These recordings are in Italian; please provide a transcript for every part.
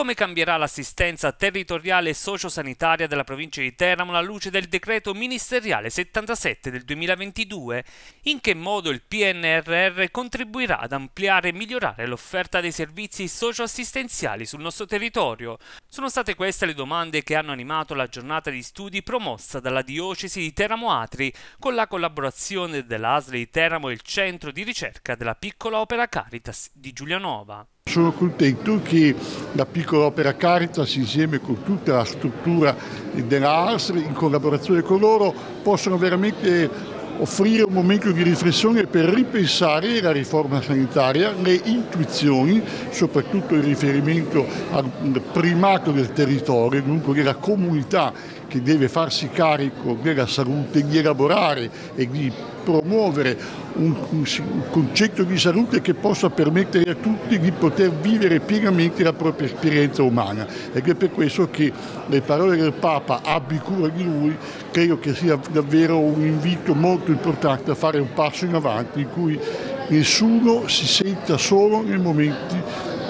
Come cambierà l'assistenza territoriale e sociosanitaria della provincia di Teramo alla luce del decreto ministeriale 77 del 2022? In che modo il PNRR contribuirà ad ampliare e migliorare l'offerta dei servizi socioassistenziali sul nostro territorio? Sono state queste le domande che hanno animato la giornata di studi promossa dalla diocesi di Teramo Atri con la collaborazione dell'ASL di Teramo e il centro di ricerca della piccola opera Caritas di Giulianova. Sono contento che la piccola opera Caritas insieme con tutta la struttura della ASR in collaborazione con loro possano veramente offrire un momento di riflessione per ripensare la riforma sanitaria, le intuizioni, soprattutto in riferimento al primato del territorio, dunque della comunità che deve farsi carico della salute, di elaborare e di promuovere un, un, concetto di salute che possa permettere a tutti di poter vivere pienamente la propria esperienza umana. Ed è per questo che le parole del Papa, abbi cura di lui, credo che sia davvero un invito molto importante a fare un passo in avanti in cui nessuno si senta solo nei momenti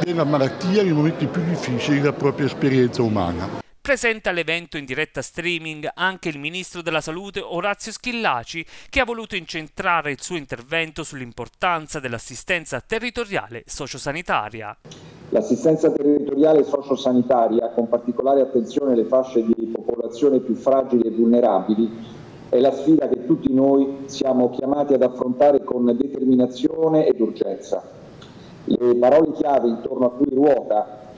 della malattia, nei momenti più difficili della propria esperienza umana. Presenta all'evento in diretta streaming anche il ministro della Salute Orazio Schillaci, che ha voluto incentrare il suo intervento sull'importanza dell'assistenza territoriale sociosanitaria. L'assistenza territoriale sociosanitaria, con particolare attenzione alle fasce di popolazione più fragili e vulnerabili, è la sfida che tutti noi siamo chiamati ad affrontare con determinazione ed urgenza. Le parole chiave intorno a cui ruota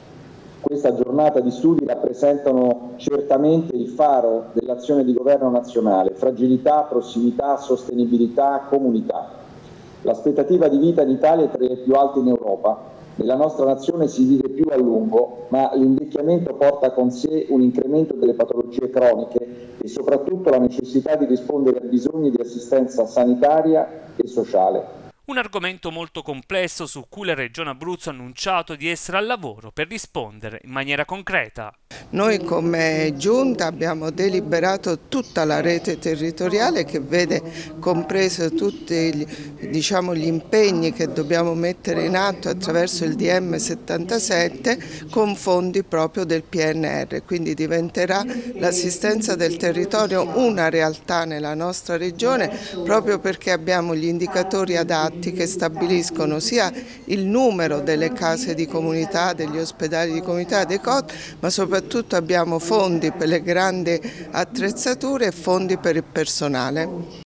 questa giornata di studi rappresentano certamente il faro dell'azione di governo nazionale, fragilità, prossimità, sostenibilità, comunità. L'aspettativa di vita in Italia è tra le più alte in Europa. Nella nostra nazione si vive più a lungo, ma l'invecchiamento porta con sé un incremento delle patologie croniche e soprattutto la necessità di rispondere a bisogni di assistenza sanitaria e sociale. Un argomento molto complesso su cui la Regione Abruzzo ha annunciato di essere al lavoro per rispondere in maniera concreta. Noi come Giunta abbiamo deliberato tutta la rete territoriale che vede compreso tutti gli, diciamo, gli impegni che dobbiamo mettere in atto attraverso il DM 77 con fondi proprio del PNR, quindi diventerà l'assistenza del territorio una realtà nella nostra regione proprio perché abbiamo gli indicatori adatti atti che stabiliscono sia il numero delle case di comunità, degli ospedali di comunità, dei COT, ma soprattutto abbiamo fondi per le grandi attrezzature e fondi per il personale.